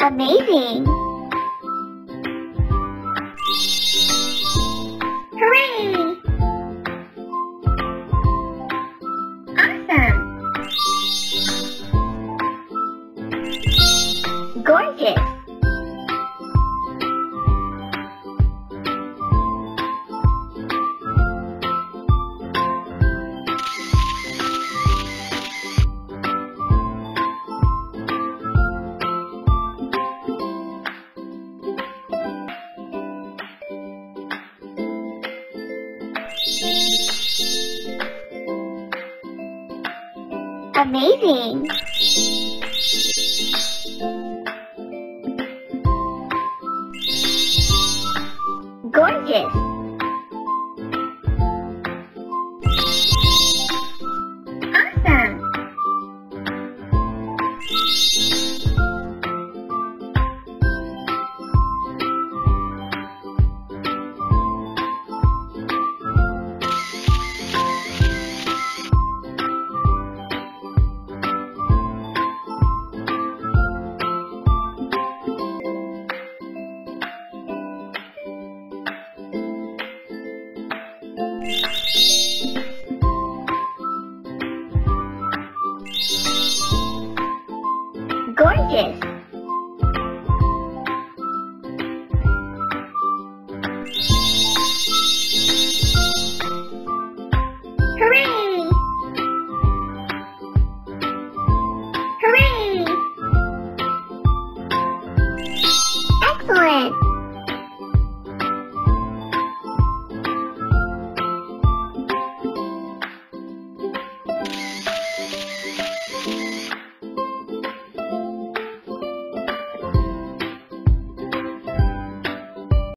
Amazing! Hooray! Awesome! Gorgeous! Amazing! Gorgeous! piel.